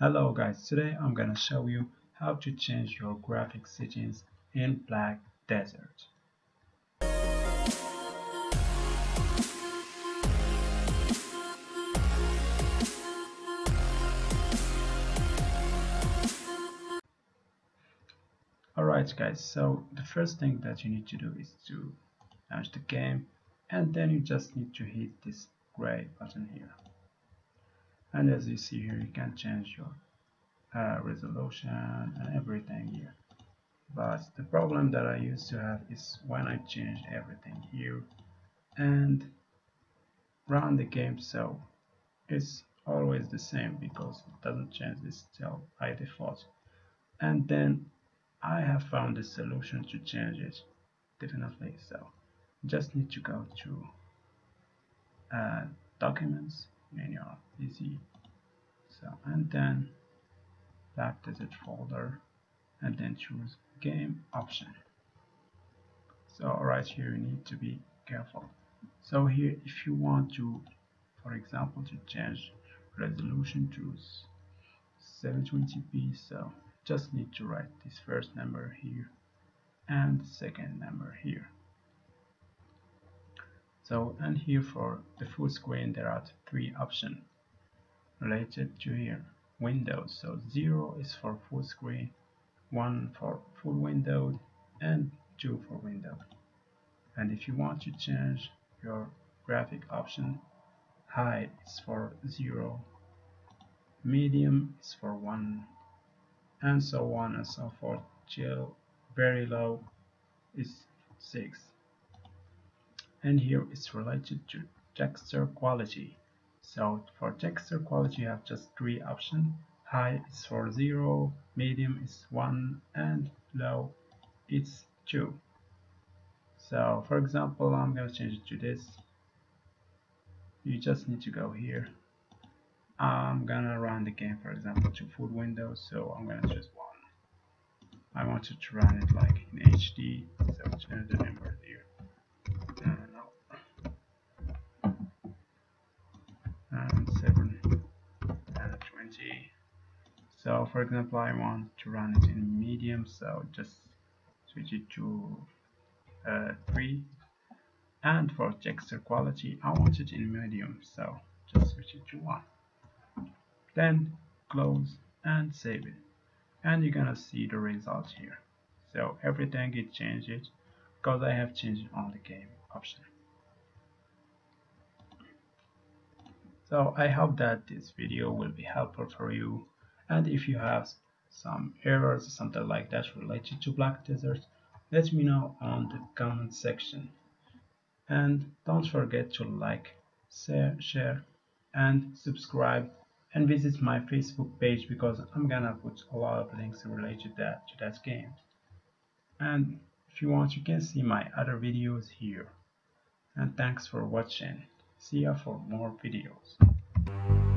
Hello guys, today I'm gonna show you how to change your graphic settings in Black Desert. Alright guys, so the first thing that you need to do is to launch the game and then you just need to hit this gray button here and as you see here you can change your uh, resolution and everything here. But the problem that I used to have is when I change everything here and run the game so it's always the same because it doesn't change this still by default. And then I have found a solution to change it definitely. So just need to go to uh, documents your PC so and then Black Desert folder. And then choose game option. So right here you need to be careful. So here if you want to for example to change resolution to 720p so just need to write this first number here and second number here so and here for the full screen there are three options related to here. Windows. So 0 is for full screen 1 for full window and 2 for window. And if you want to change your graphic option high is for 0 medium is for 1 and so on and so forth till very low is 6 and here it's related to texture quality. So for texture quality you have just three options. High is for 0 medium is 1 and low it's 2 so for example I'm gonna change it to this. You just need to go here. I'm gonna run the game for example to full window so I'm gonna choose 1 I wanted to run it like in HD so change the number here so for example I want to run it in medium so just switch it to uh, 3 and for texture quality I want it in medium so just switch it to 1 then close and save it. And you're gonna see the result here. So everything it changes because I have changed on the game option. So I hope that this video will be helpful for you and if you have some errors or something like that related to Black Desert let me know on the comment section. And don't forget to like share, share and subscribe and visit my Facebook page because I'm gonna put a lot of links related that, to that game. And if you want you can see my other videos here. And thanks for watching. See you for more videos